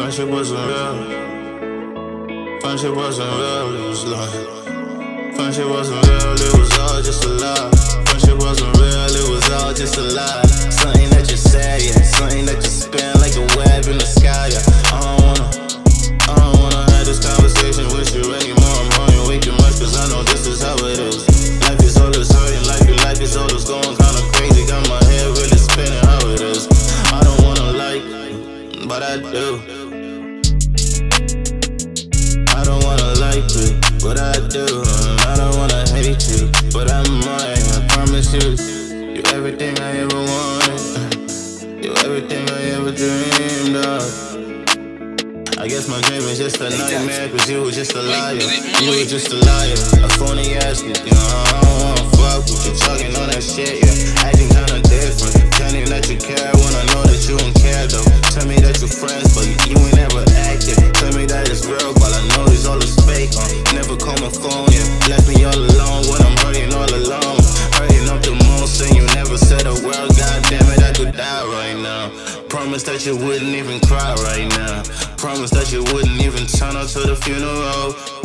Friendship wasn't real. Friendship wasn't real, it was like. Friendship wasn't real, it was all just a lie. Friendship wasn't real, it was all just a lie. Something that you said, yeah. Something that you spin like a web in the sky, yeah. I don't wanna, I don't wanna have this conversation with you like, but I do. Like you, but I do. I don't wanna hate you, but I might. I promise you, you're everything I ever wanted. You're everything I ever dreamed of. I guess my dream is just a nightmare, cause you was just a liar. You was just a liar, a phony ass. You know, I don't wanna fuck with you, talking on that shit, yeah. Acting kinda different, telling that you care when I know that you don't care though. Tell me that you're friends, but you ain't ever acting. Call my phone, yeah. Left me all alone when I'm hurting all alone. Hurting up the most, and you never said a word. God damn it, I could die right now. Promise that you wouldn't even cry right now. Promise that you wouldn't even turn up to the funeral.